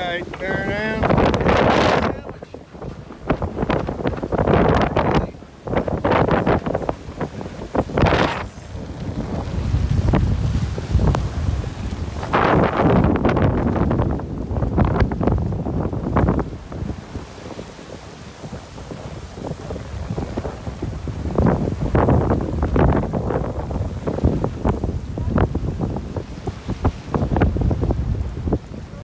All right, fair enough.